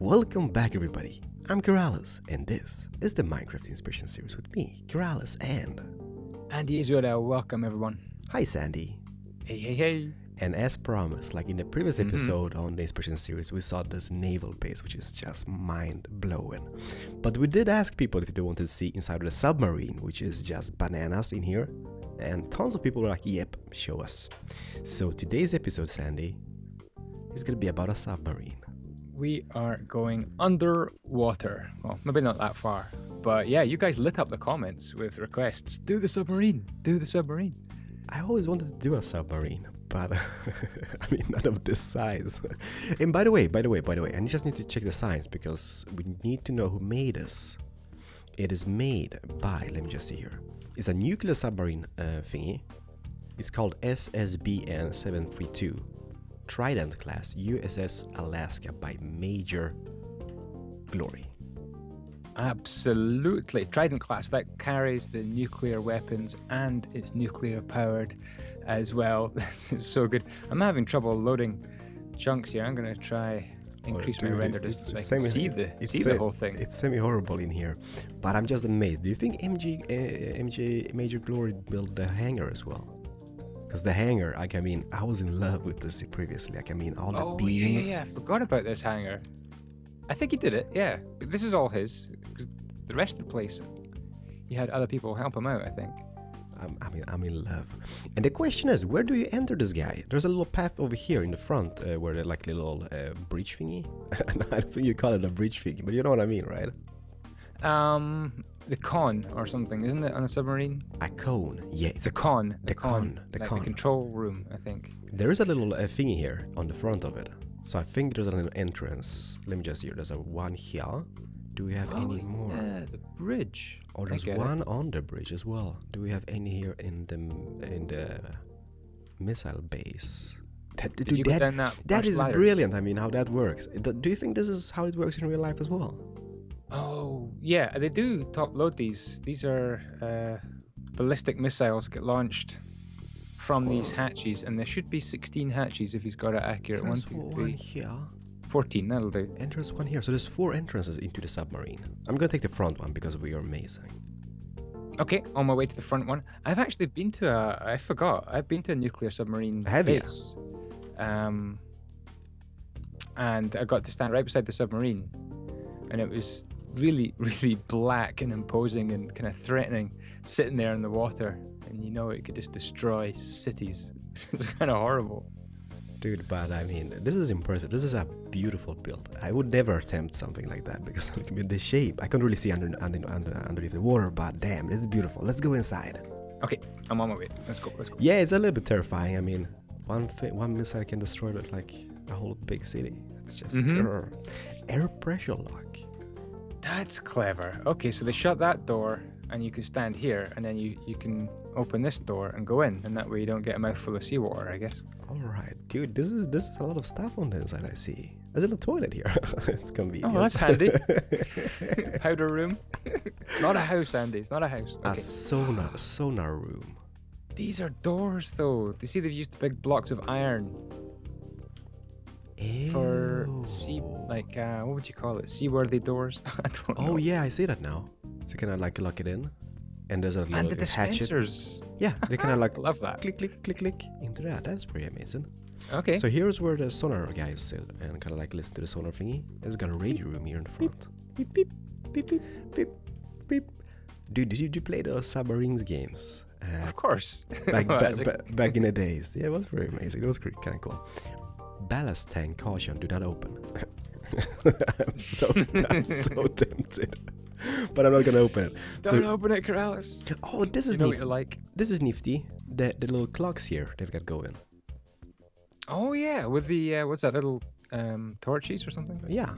Welcome back, everybody. I'm Keralis, and this is the Minecraft Inspiration Series with me, Keralis, and AndyIsYoda, welcome everyone. hi, Sandy. Hey, hey, hey. And as promised, like in the previous Mhm. episode on the Inspiration Series, we saw this naval base, which is just mind blowing. But we did ask people if they wanted to see inside of the submarine, which is just bananas in here. And tons of people were like, yep, show us. So today's episode, Sandy, is gonna be about a submarine. We are going underwater. Well, maybe not that far. But yeah, you guys lit up the comments with requests. Do the submarine. Do the submarine. I always wanted to do a submarine, but I mean, not of this size. and by the way, by the way, by the way, I just need to check the science because we need to know who made this. It is made by, let me just see here. It's a nuclear submarine uh, thingy. It's called SSBN 732 Trident class USS Alaska by Major Glory. Absolutely. Trident class that carries the nuclear weapons and it's nuclear powered as well. This is so good. I'm having trouble loading chunks here. I'm going to try increase my dude, render it's- just so I can see the see the whole thing. It's semi horrible in here, but I'm just amazed. Do you think MG uh, MJ Major Glory built the hangar as well? Because the hangar, like I mean, I was in love with this previously. Like I mean, all the Oh beams. yeah, yeah, yeah. I forgot about this hangar. I think he did it. Yeah, But this is all his. Because the rest of the place, he had other people help him out. I think. I'm, I mean, I'm in love. And the question is, where do you enter this guy? There's a little path over here in the front uh, where the like a little uh, bridge thingy. I don't think you call it a bridge thingy, but you know what I mean, right? Um, the con or something, isn't it, on a submarine? A cone. Yeah, it's a con. the con, the like con. The control room, I think. There is a little uh, thingy here on the front of it. So I think there's an entrance. Let me just see. There's a one here. Do we have any more? Yeah, the bridge. Oh, I there's get it. one on the bridge as well. Do we have any here in the in the missile base? That, Did dude, you that, that? that ladder? brilliant. I mean, how that works. Do you think this is how it works in real life as well? Oh, yeah, they do top load these. These are uh, ballistic missiles get launched from these hatches, and there should be 16 hatches if he's got it accurate. One, There's two, one three, here. 14. That'll do. There's one here. So there's four entrances into the submarine. I'm gonna take the front one because we are amazing. Okay, on my way to the front one. I've actually been to a. I forgot. I've been to a nuclear submarine Have base. Um, and I got to stand right beside the submarine, and it was really, really black and imposing and kind of threatening, sitting there in the water, and you know it could just destroy cities. it's kind of horrible. Dude, but I mean, this is impressive. This is a beautiful build. I would never attempt something like that because look at the shape. I can't really see under, under, under underneath the water, but damn, it's beautiful. Let's go inside. Okay, I'm on my way. Let's go. Let's go. Yeah, it's a little bit terrifying. I mean, one thi- one missile can destroy like a whole big city. It's just Mhm. air pressure lock. That's clever. Okay, so they shut that door, and you can stand here, and then you you can open this door and go in, and that way you don't get a mouthful of seawater, I guess. All right, dude. This is this is a lot of stuff on the inside. I see. There's a little toilet here. it's convenient. Oh, that's handy. Powder room. not a house, Andy. It's not a house. a Okay. sonar sonar room. These are doors, though. Do you see they've used big blocks of iron for sea, like uh, what would you call it? Seaworthy doors. I don't know. Oh yeah, I see that now. So can uh, like lock it in, and there's a little and the hatchet. Yeah, they kind of like Love that. click, click, click, click into that. That's pretty amazing. Okay. So here's where the sonar guys sit and kind of like listen to the sonar thingy. It's got a radio room here in the front. beep, beep, beep, beep. Beep, beep. Dude, did you, did you play those submarines games? Uh, Of course. back, Well, ba- ba- back in the days. Yeah, it was very amazing. It was kind of cool. Ballast tank caution, do not open. I'm so I'm so tempted, but I'm not gonna open it. Don't so, open it, Keralis. oh, this You is know what nifty. like. This is nifty. The the little clocks here they've got going. Oh yeah, with the uh, what's that little um, torches or something? Yeah.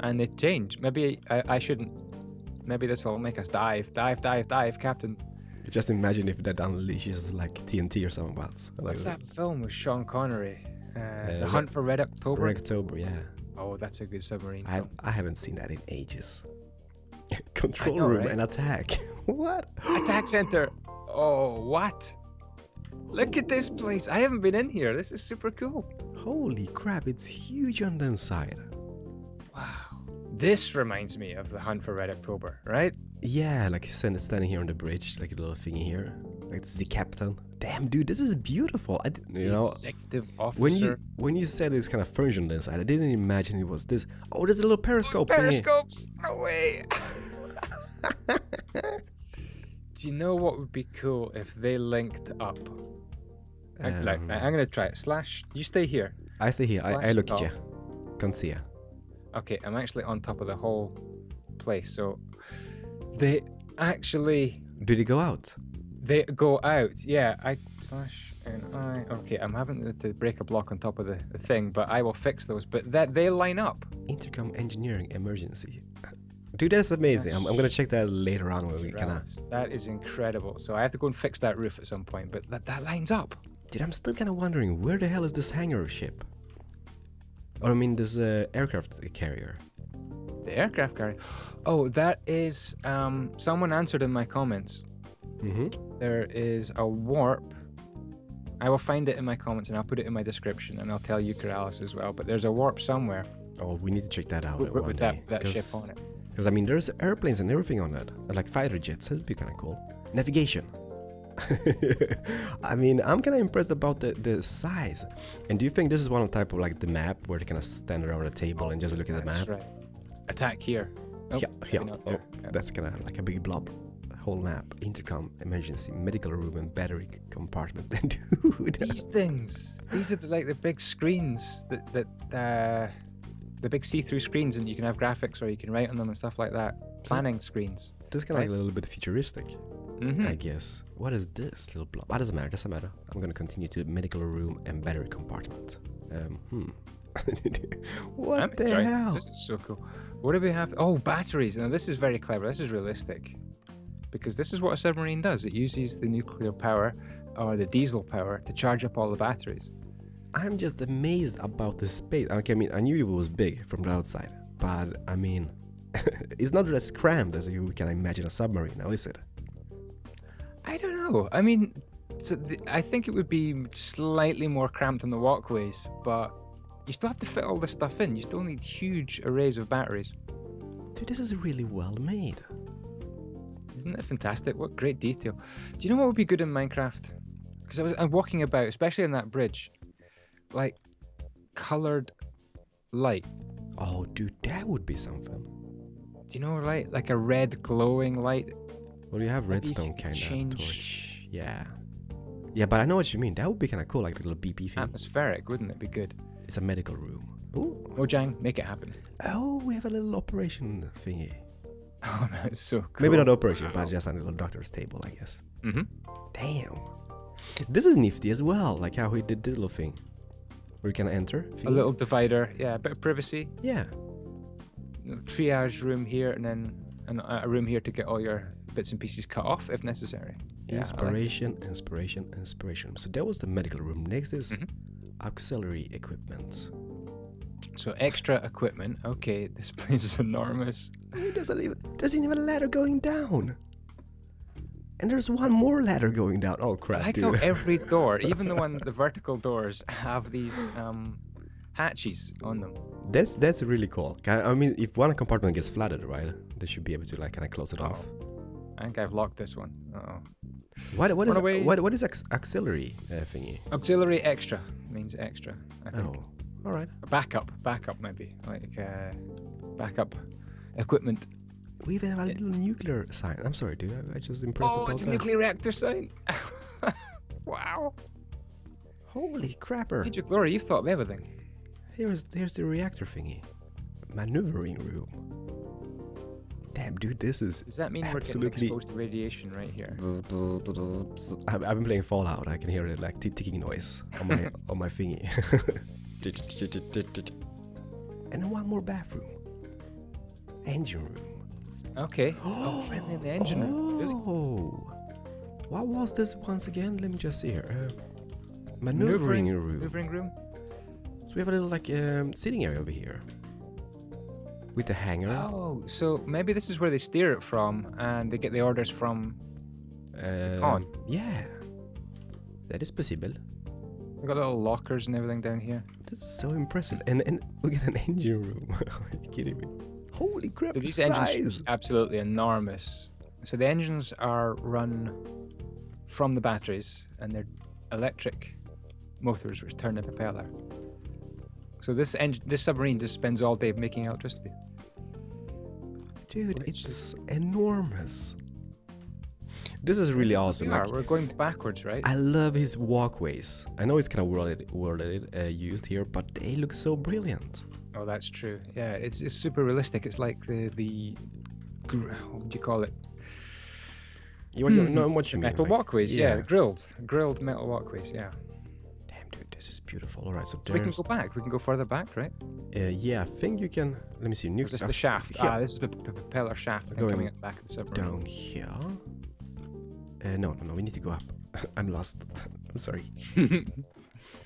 And they change. Maybe I, I shouldn't. Maybe this will make us dive, dive, dive, dive, Captain. Just imagine if that unleashes like TNT or something. But What's that film with Sean Connery? Uh, the Hunt for Red October. Red October, yeah. Oh, that's a good submarine. I film. I haven't seen that in ages. Control know, room right? and attack. what? Attack center. Oh, what? Look at this place. I haven't been in here. This is super cool. Holy crap! It's huge on the inside. Wow. This reminds me of the Hunt for Red October, right? Yeah, like stand- standing here on the bridge, like a little thingy here. Like this is the captain. Damn, dude, this is beautiful. I, d- you know, executive officer. when you when you said it's kind of furniture on the inside, I didn't imagine it was this. Oh, there's a little periscope. thingy. periscopes, no way. Do you know what would be cool if they linked up? I, like, Um, I'm gonna try it. Slash, you stay here. I stay here. I, I look at you. Can't see you. Okay, I'm actually on top of the whole place. So they actually Did it go out? They go out. Yeah, I slash and I. Okay, I'm having to- break a block on top of the, the thing, but I will fix those. But that they line up. Intercom engineering emergency. Dude, that's amazing. I'm, I'm gonna check that later on when we kind of. That is incredible. So I have to go and fix that roof at some point. But that that lines up. Dude, I'm still kind of wondering where the hell is this hangar ship? Or I mean, this uh, aircraft carrier. The aircraft carrier. Oh, that is. Um, someone answered in my comments. Mm-hmm. There is a warp. I will find it in my comments and I'll put it in my description and I'll tell you, Keralis, as well. But there's a warp somewhere Oh, we need to check that out with, uh, with one that, day. that ship on it. 'cause, I mean, there's airplanes and everything on it, like fighter jets. That'd be kind of cool. Navigation. I mean, I'm kind of impressed about the, the size. And do you think this is one of the type of like the map where they kind of stand around a table and just look at the That's map? right. Attack here. Oh, yeah, yeah. Oh. Yeah. that's kind of like a big blob. Whole map, intercom, emergency, medical room, and battery compartment. Dude, These things. These are the, like the big screens that that uh, the big see-through screens, and you can have graphics or you can write on them and stuff like that. Planning screens. this kind of like a little bit futuristic, Mm-hmm. I guess. What is this little blob? Ah, doesn't matter. Doesn't matter. I'm gonna continue to medical room and battery compartment. Um, hmm. what I'm the hell? This. this is so cool. What do we have? Oh, batteries. Now this is very clever. This is realistic, because this is what a submarine does. It uses the nuclear power or the diesel power to charge up all the batteries. I'm just amazed about the space. Okay, I mean, I knew it was big from the outside, but I mean, it's not as cramped as you can imagine a submarine, now is it? I don't know. I mean, so the, I think it would be slightly more cramped on the walkways, but you still have to fit all this stuff in. You still need huge arrays of batteries. Dude, this is really well made. Isn't it fantastic? What great detail. Do you know what would be good in Minecraft? Because I was I'm walking about, especially on that bridge, like colored light. Oh, dude, that would be something. Do you know light? Like a red glowing light. Well, you have redstone kind of torch. Yeah. Yeah, but I know what you mean. That would be kind of cool, like a little BP thing. Atmospheric, wouldn't it be good? It's a medical room. Ooh, oh, Mojang, make it happen. Oh, we have a little operation thingy. Oh, that's so cool. Maybe not operation, but just a little doctor's table, I guess. Mm-hmm. Damn. This is nifty as well, like how he did this little thing. Where you can enter. A little divider, yeah, a bit of privacy. Yeah. triage room here and then an, a room here to get all your bits and pieces cut off if necessary. Yeah, I like inspiration, inspiration, inspiration. So that was the medical room. Next is Mhm. auxiliary equipment. So extra equipment. Okay, this place is enormous. It doesn't even there's even a ladder going down. And there's one more ladder going down. Oh I crap, like dude. how every door, even the one the vertical doors, have these um, hatches on them. that's that's really cool. I mean, if one compartment gets flooded, right, they should be able to like kind of close it off. I think I've locked this one. Oh. What what is away. what what is aux- auxiliary uh, thingy? Auxiliary extra means extra. I think. Oh, all right. Backup, backup maybe like uh, backup equipment. We even have a little nuclear sign. I'm sorry, dude. I, I just impressed Oh, it's a nuclear reactor sign. wow. Holy crapper! Major Glory, you've thought of everything. Here's here's the reactor thingy. Maneuvering room. Damn, dude, this is. Does that mean we're Absolutely. getting exposed to radiation right here? I've, been playing Fallout. I can hear it like tick- ticking noise on my on my thingy. and then one more bathroom. Engine room. Okay. Oh, friendly in the engine room. Really? Oh, what was this once again? Let me just see here. Uh, maneuvering, room. Maneuvering room. So we have a little like um, sitting area over here with the hanger. Oh, so maybe this is where they steer it from, and they get the orders from. Um, con. Yeah, that is possible. We've got little lockers and everything down here. This is so impressive. And and we got an engine room. Are you kidding me? Holy crap! So the these engines size—absolutely enormous. So the engines are run from the batteries, and they're electric motors which turn the propeller. So this engine, this submarine, just spends all day making electricity. Dude, it's enormous. This is really awesome. We are. like, We're going backwards, right? I love his walkways. I know it's kind of world world uh, used here, but they look so brilliant. Oh, that's true. Yeah, it's it's super realistic. It's like the the what would you call it? You, you Hmm, know what you mean? metal like- walkways. Yeah. grilled, grilled metal walkways. Yeah. Damn, dude, this is beautiful. All right, so, So we can go back. We can go further back, right? Uh, yeah, I think you can. Let me see. Nuke. is this uh, the shaft? here, Ah, this is the propeller shaft. Going coming back of the submarine. down here. Uh, no, no, no. We need to go up. I'm lost. I'm sorry.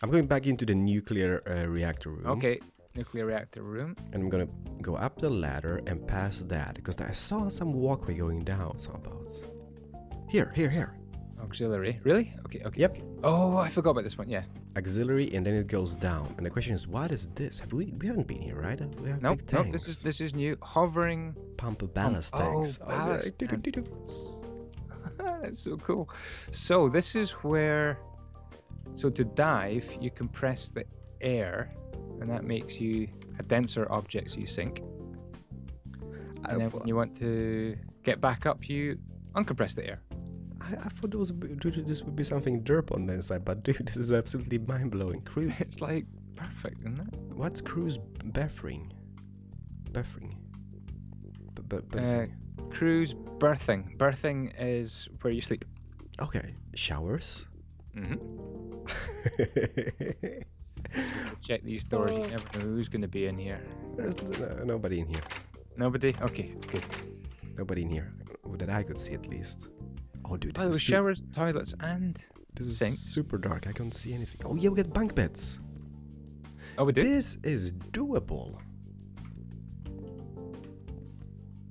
I'm going back into the nuclear uh, reactor room. okay, nuclear reactor room. And I'm gonna go up the ladder and past that because I saw some walkway going down somehow. Here, here, here. Auxiliary. Really? Okay. Okay. Yep. okay. Oh, I forgot about this one. Yeah. Auxiliary, and then it goes down. And the question is, what is this? Have we? We haven't been here, right? We have Nope. big Nope. This is this is new. Hovering. pump of ballast oh, tanks. Like, ballast "Do-do-do-do." tanks. That's so cool. So this is where. So to dive, you compress the air, and that makes you a denser object, so you sink. And then when you want to get back up, you uncompress the air. I, I thought was this would be something derp on the inside, but dude, this is absolutely mind blowing. Cruise. It's like perfect, isn't it? What's cruise buffering? Buffering. B- b- Uh, cruise berthing. Berthing is where you sleep. okay, showers. hmm Check these doors. You never know who's going to be in here. There's no, nobody in here. Nobody? Okay, good. Nobody in here that I could see at least. Oh, dude, Oh, this was is showers, toilets, and this is sinks. super dark. I can't see anything. Oh yeah, we got bunk beds. oh, we do. This is doable.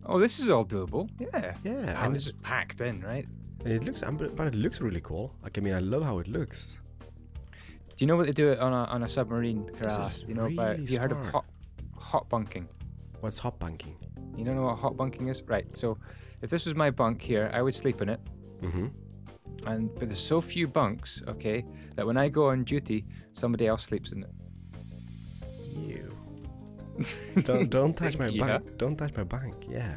Oh, this is all doable. Yeah. Yeah, And is packed in, right? And it looks, um, but but it looks really cool. Like I mean, I love how it looks. Do you know what they do on a on a submarine, Kara? is You know about? really Have you heard of hot hot bunking? What's hot bunking? You don't know what hot bunking is, right? So, if this was my bunk here, I would sleep in it. Mm-hmm. And but there's so few bunks, okay, that when I go on duty, somebody else sleeps in it. You don't don't touch my Yeah. bank. Don't touch my bank. Yeah,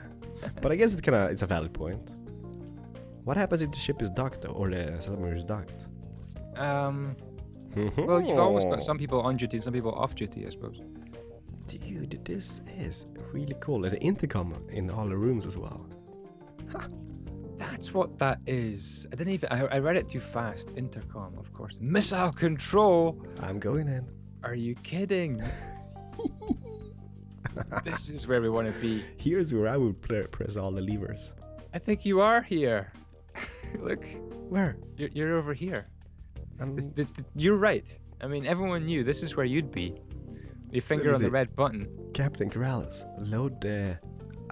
but I guess it's kind of it's a valid point. What happens if the ship is docked or the submarine is docked? Um, well, you've always got Oh. some people on duty and some people off duty, I suppose. Dude, this is really cool. And the intercom in all the rooms as well. That's what that is. I didn't even. I, I read it too fast. Intercom, of course. Missile control. I'm going in. Are you kidding? this is where we want to be. Here's where I would press all the levers. I think you are here. Look, Where? you're, you're over here. I'm, This, th- th- you're right. I mean, everyone knew this is where you'd be. Your finger on the red button. Captain Keralis, load the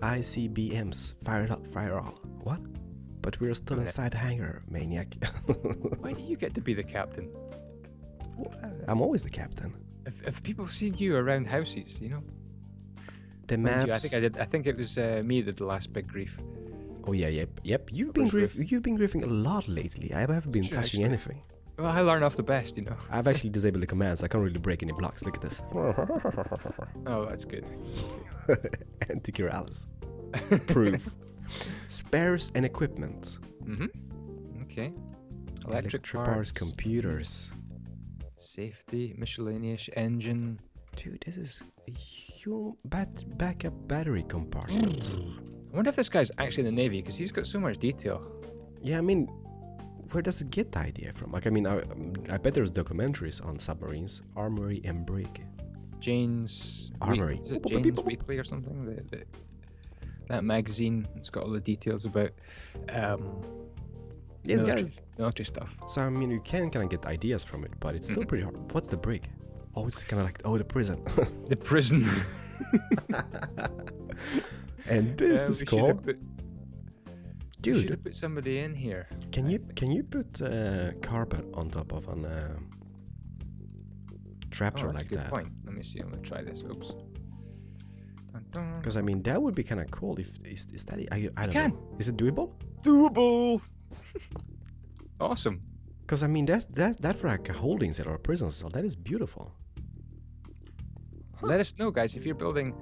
ICBMs. Fire it up, fire all. What? But we're still minute. inside the hangar, maniac. Why do you get to be the captain? I'm always the captain. If, if people seen you around houses, you know. The maps. you, I think I did. I think it was uh, me that did the last big grief. Oh yeah, yep, yep. You've been grief- you've been griefing a lot lately. I haven't been touching anything. Well, I learn off the best, you know. I've actually disabled the commands. I can't really break any blocks. Look at this. Oh, that's good. Anti Keralis. Proof. Spares and equipment. Mm-hmm. Okay. Electric, parts, parts, computers. safety, miscellaneous engine. Dude, this is a huge bat- backup battery compartment. I wonder if this guy's actually in the navy because he's got so much detail. yeah, I mean, where does it get the idea from? Like, I mean, I, I bet there's documentaries on submarines, armory and brig. Jane's Week- Armory. Is it Jane's Weekly or something? The, the, that magazine. It's got all the details about um, Yes, military, guys. military stuff. So I mean, you can kind of get ideas from it, but it's still Mhm. pretty hard. What's the brig? Oh, it's kind of like oh, the prison. The prison. and this Uh, is cool, put- we should dude. have put somebody in here. Can I you think. can you put uh, carpet on top of an uh, Oh, trapdoor that's like a good that? point. Let me see. I'm gonna try this. Oops. Because I mean, that would be kind of cool if is, is that I, I don't can. know. Is it doable? Doable. awesome. Because I mean, that's that that for like a holding cell or a prison cell. That is beautiful. Let us know, guys, if you're building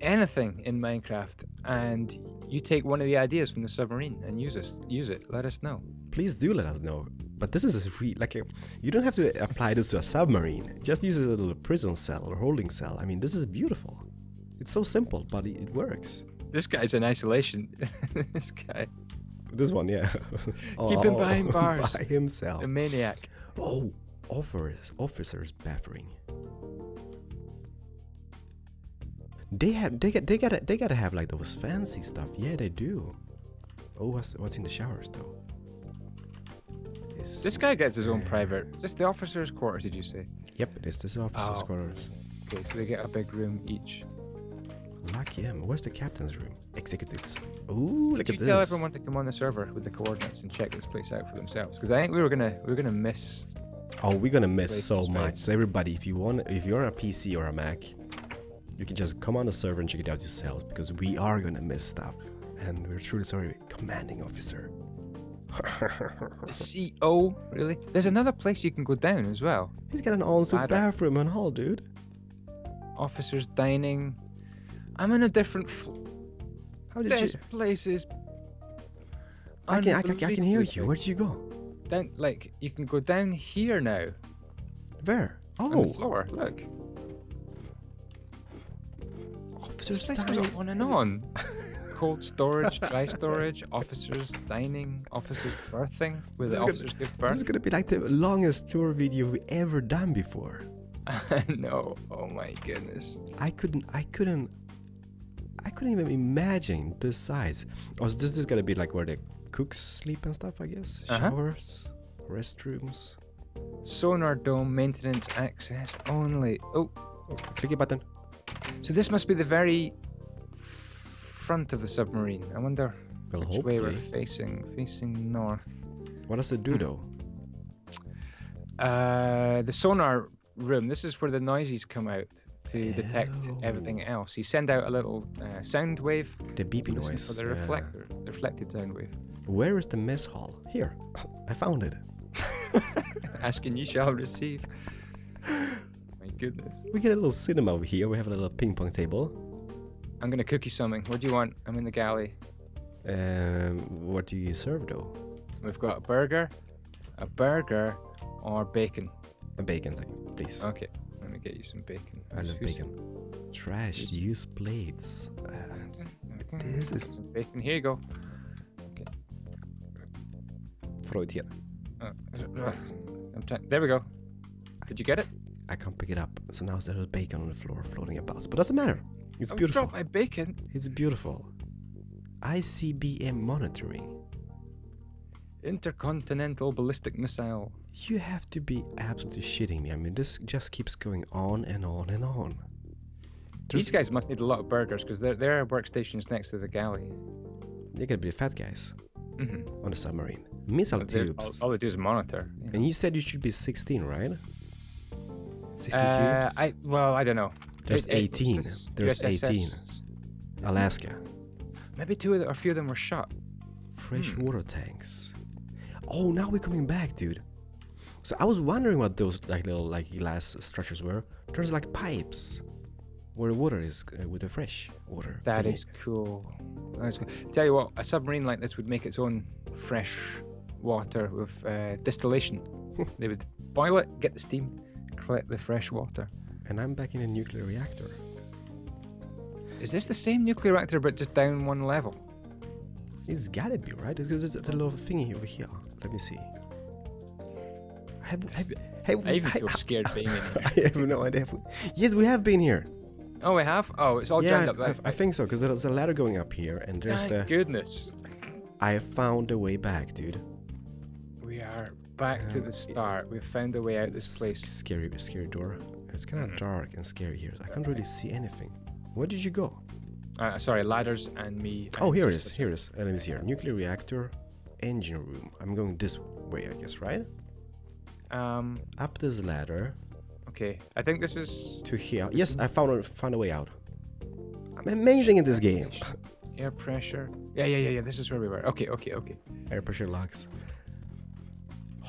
anything in Minecraft and you take one of the ideas from the submarine and use it. Use it. Let us know. Please do let us know. But this is re- like a, you don't have to apply this to a submarine. Just use it as a little prison cell or holding cell. I mean, this is beautiful. It's so simple, but it, works. This guy's in isolation. this guy, This one, yeah. Keep him behind oh, bars. by himself. a maniac. Oh, officers, officers bathroom. They have, they got, they gotta, they gotta have like those fancy stuff. Yeah, they do. Oh, what's, what's in the showers though? Is- This guy gets his own private. Is this the officer's quarters? Did you say? Yep, this is officers' Oh. quarters. Okay, so they get a big room each. Lucky him. Where's the captain's room? Executives. Ooh, look Did at you this. tell everyone to come on the server with the coordinates and check this place out for themselves? Because I think we were gonna we were gonna miss. Oh, we're gonna miss so much. So everybody, if you want, if you're a PC or a Mac, you can just come on the server and check it out yourselves because we are gonna miss stuff, and we're truly sorry, commanding officer. The CO really? There's another place you can go down as well. He's got an Ladder. bathroom and all, dude. Officers dining. I'm in a different. How did this you? place is. I can, I can, I can hear you. Where did you go? Down, like you can go down here now Where? on the Oh, floor. Look, officers this place goes dining. on and on. Cold storage, dry storage, officers dining, officers berthing, where the This is gonna- officers give This is gonna be like the longest tour video we ever done before. no, oh my goodness. I couldn't I couldn't I couldn't even imagine this size. Oh, so this is gonna be like where the cooks sleep and stuff, I guess. Uh-huh. Showers, restrooms. Sonar dome maintenance access only. Oh, Oh, click a button. So this must be the very front of the submarine. I wonder Well, which way we're facing. Facing north. What does it do Hmm. though? Uh, the sonar room. This is where the noises come out to detect everything else. You send out a little uh, sound wave. The beeping noise. for the yeah. reflector, the reflected sound wave. Where is the mess hall? Here. I found it. Asking you shall receive. Goodness. We get a little cinema over here. We have a little ping pong table. I'm gonna cook you something. What do you want? I'm in the galley. Um, what do you serve though? We've got a burger, a burger, or bacon. A bacon thing, please. Okay, let me get you some bacon. I love bacon. Trash Use, plates. Uh, This is- some bacon. Here you go. throw it here. Uh, I'm trying. There we go. Did you get it? I can't pick it up. So now there's a little bacon on the floor floating about. But doesn't matter. It's Oh, beautiful. Drop my bacon. It's beautiful. ICBM monitoring. Intercontinental ballistic missile. You have to be absolutely shitting me. I mean, this just keeps going on and on and on. These guys must need a lot of burgers because their their workstations next to the galley. They're gonna be fat guys Mm-hmm. on the submarine. Missile tubes. all they do is monitor. And you said you should be 16, right? 16 Uh, tubes? I well, I don't know. There's It- it- 18. this There's 18. Alaska. Maybe two of the, or a few of them were shot. Fresh Hmm. water tanks. Oh, now we're coming back, dude. So I was wondering what those like little like glass structures were. Turns like pipes, where the water is uh, with the fresh water. That is cool. That is cool. Tell you what, a submarine like this would make its own fresh water with uh, distillation. they would boil it, get the steam, collect the fresh water. And I'm back in a nuclear reactor. Is this the same nuclear reactor but just down one level? It's gotta be right because there's a little thingy over here. Let me see. Have, have, have, I even I- feel scared being in here. I have no idea. We, yes, we have been here. Oh, we have? Oh, it's all yeah, joined up. I, that I think so because there's a ladder going up here, and there's the. goodness. I have found a way back, dude. Back to Uh, the start. We've found a way out this place. Scary, scary door. It's kind of Mhm. dark and scary here. I can't really see anything. Where did you go? Uh, sorry, ladders and me. Oh, here it is. Here it is. Uh, see here. Nuclear reactor, engine room. I'm going this way, I guess, right? Um. Up this ladder Okay. I think this is. to here. Yes, I found a, found a way out. I'm amazing in this game. Air pressure. Yeah, yeah, yeah, yeah. This is where we were. Okay, okay, okay. Air pressure locks.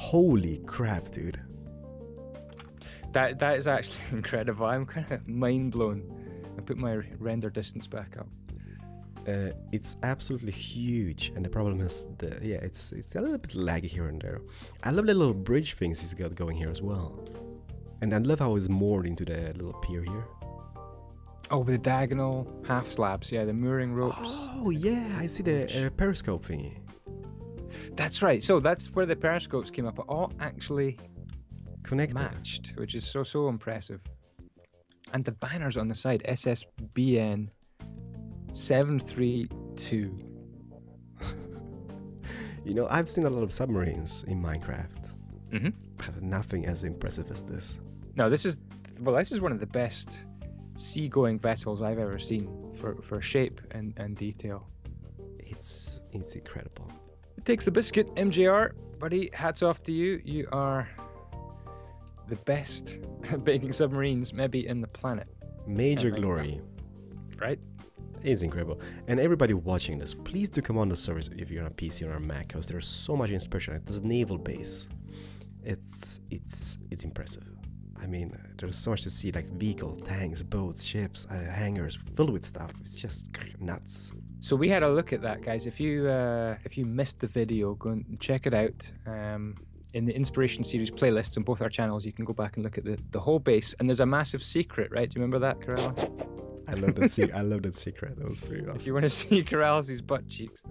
Holy crap, dude. That that is actually incredible. I'm kind of mind blown. I put my render distance back up. Uh, it's absolutely huge, and the problem is the yeah, it's it's a little bit laggy here and there. I love the little bridge things he's got going here as well, and I love how it's moored into the little pier here. Oh, with the diagonal half slabs. Yeah, the mooring ropes. Oh yeah, I see the uh, periscope thingy. That's right. So that's where the periscopes came up. All actually Connected. matched, which is so so impressive. And the banners on the side, SSBN seven three two. You know, I've seen a lot of submarines in Minecraft, Mm-hmm. but nothing as impressive as this. No, this is well, this is one of the best seagoing vessels I've ever seen for, for shape and, and detail. It's it's incredible. Takes the biscuit, MJR, buddy. Hats off to you. You are the best at making submarines, maybe in the planet, Major glory. right? It's incredible. And everybody watching this, please do come on the service if you're on a PC or on Mac, because there's so much inspiration. Like this naval base, it's it's it's impressive. I mean, there's so much to see, like vehicles, tanks, boats, ships, uh, hangars filled with stuff. It's just nuts. So we had a look at that, guys. If you uh, if you missed the video, go and check it out. Um, in the Inspiration Series playlists on both our channels, you can go back and look at the, the whole base. And there's a massive secret, right? Do you remember that, Keralis? I love that. Se- I love that secret. That was pretty if awesome. you want to see Keralis' butt cheeks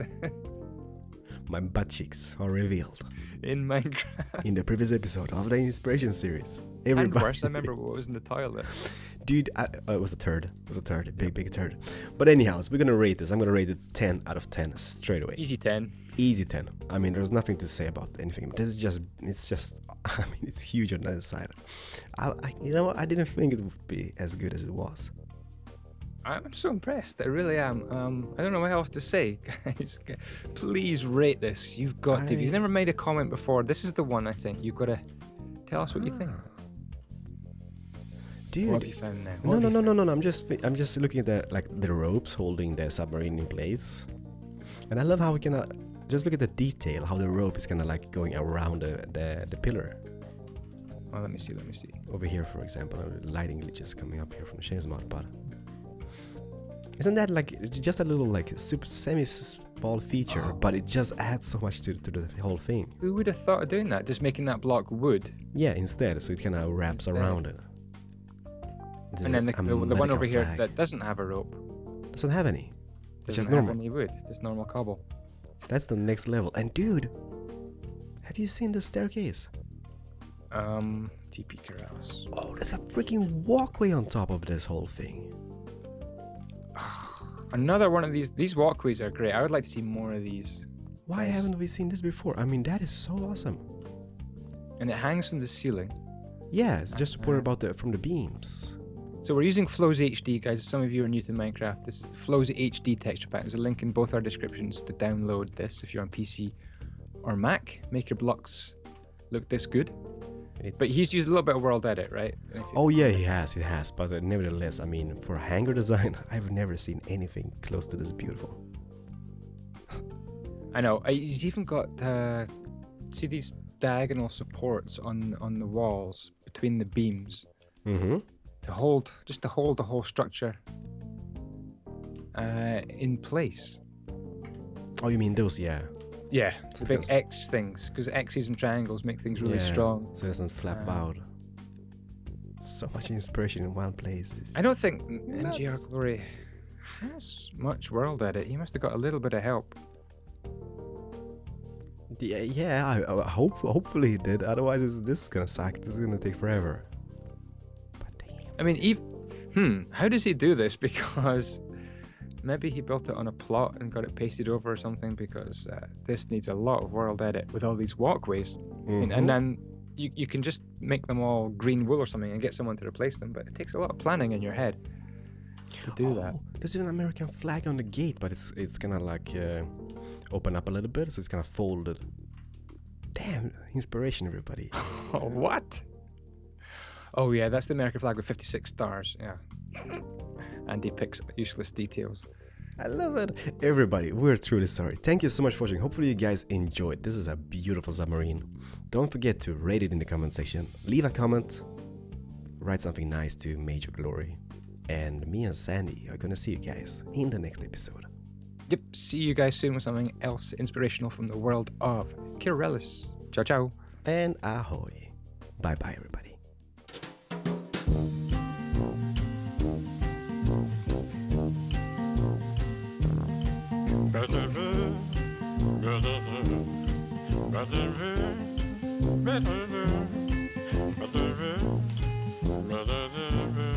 My butt cheeks are revealed in Minecraft. in the previous episode of the Inspiration series. And Everybody, worse, I remember what was in the toilet. dude, I, uh, it was a third. It was a third, big, big third. But anyhow, so we're gonna rate this. I'm gonna rate it 10 out of 10 straight away. Easy 10. easy 10 i mean there's nothing to say about anything this is just it's just i mean it's huge on the other side I, I you know i didn't think it would be as good as it was I'm so impressed. I really am. Um, I don't know what else to say, guys. Please rate this. You've got to. If you've never made a comment before, this is the one I think. You've got to tell us what you think. Ah. What have dude you found now? no What no have no no no no i'm just i'm just looking at the like the ropes holding the submarine in place and i love how we can uh, just look at the detail how the rope is kind of like going around the, the the pillar? Oh, let me see. Let me see. over here for example uh, lighting glitches coming up here from the chains mod but isn't that like just a little like super semi small feature Oh. but it just adds so much to, to the whole thing Who would have thought of doing that? Just making that block wood, yeah instead so it kind of wraps Instead. around it This and then the, the, one over here that doesn't have a rope doesn't have any It's doesn't just have normal. any wood. Just normal cobble. that's the next level and dude have you seen the staircase Um, TP Keralis. oh there's a freaking walkway on top of this whole thing Another one of these. These walkways are great. I would like to see more of these. why haven't we seen this before i mean that is so awesome And it hangs from the ceiling. yeah it's just supported Uh, about the from the beams So we're using Flows HD, guys. Some of you are new to Minecraft. This is the Flows HD texture pack. There's a link in both our descriptions to download this if you're on PC or Mac. Make your blocks look this good. But he's used a little bit of World Edit, right? Oh yeah, he has, he has. But uh, nevertheless, I mean, for hanger design, I've never seen anything close to this beautiful. I know. He's even got uh, see these diagonal supports on on the walls between the beams Mm-hmm. to hold just to hold the whole structure uh, in place. Oh, you mean those? Yeah. Yeah, the big X things, because X's and triangles make things really Yeah, strong. So it doesn't flap Uh, out. So much inspiration in one place. It's- I don't think NGR Glory has much world edit. He must have got a little bit of help. Yeah, yeah. I, I hope, hopefully he did. Otherwise, it's, this is gonna suck. This is gonna take forever. But damn. I mean, hmm, how does he do this? Because maybe he built it on a plot and got it pasted over or something. Because uh, this needs a lot of world edit with all these walkways, and, Mhm. and then you you can just make them all green wool or something and get someone to replace them. But it takes a lot of planning in your head to do that. Oh, There's an American flag on the gate, but it's it's gonna like uh, open up a little bit, so it's kind of folded. Damn, inspiration, everybody. Oh, what? Oh yeah, that's the American flag with 56 stars. Yeah. and he picks useless details. I love it. Everybody, we're truly sorry. Thank you so much for watching. Hopefully, you guys enjoyed. This is a beautiful submarine. Don't forget to rate it in the comment section. Leave a comment. Write something nice to Major Glory. And me and Sandy are gonna see you guys in the next episode. Yep, see you guys soon with something else inspirational from the world of Keralis. Ciao, ciao. And ahoy. Bye bye, everybody. Brother,